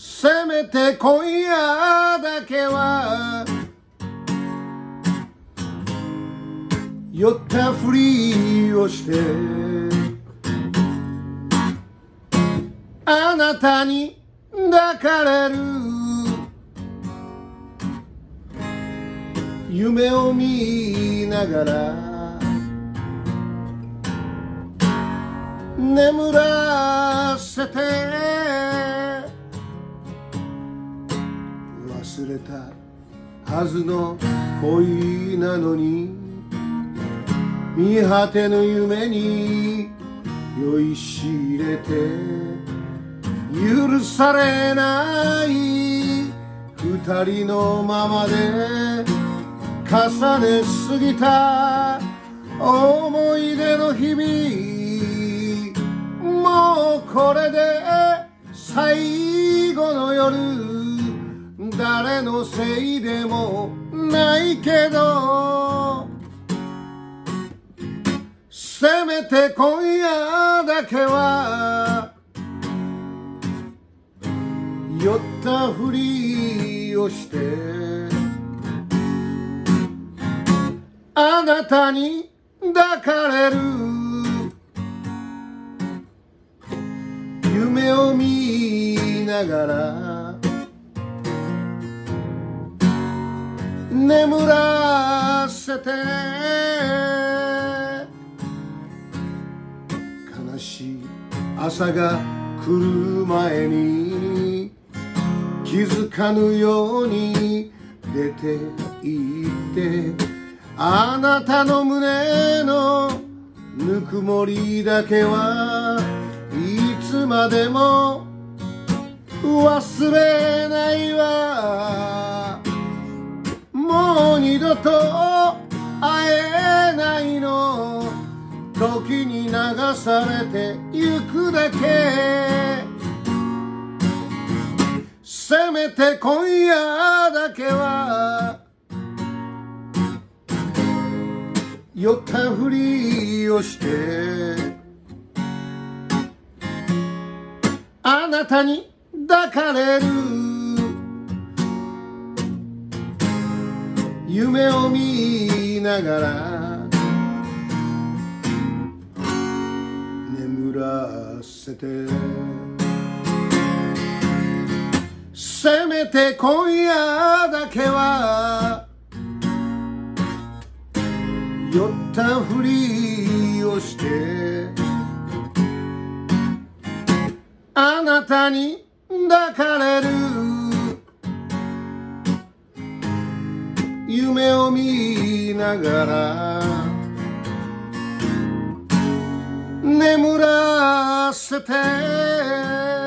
せめて今夜だけは酔ったふりをしてあなたに抱かれる。夢を見ながら眠らせて。忘れたはずの恋なのに見果てぬ夢に酔いしれて許されない二人のままで重ねすぎた思い出の日々。もうこれで最後の夜。誰のせいでもないけどせめて今夜だけは酔ったふりをしてあなたに抱かれる。夢を見ながら眠らせて。悲しい朝が来る前に気づかぬように出て行ってあなたの胸のぬくもりだけはいつまでも忘れないわ。う二度と会えないの。時に流されてゆくだけ。せめて今夜だけは。酔ったふりをして。あなたに抱かれる。夢を見ながら眠らせて。せめて今夜だけは酔ったふりをしてあなたに抱かれる。夢を見ながら眠らせて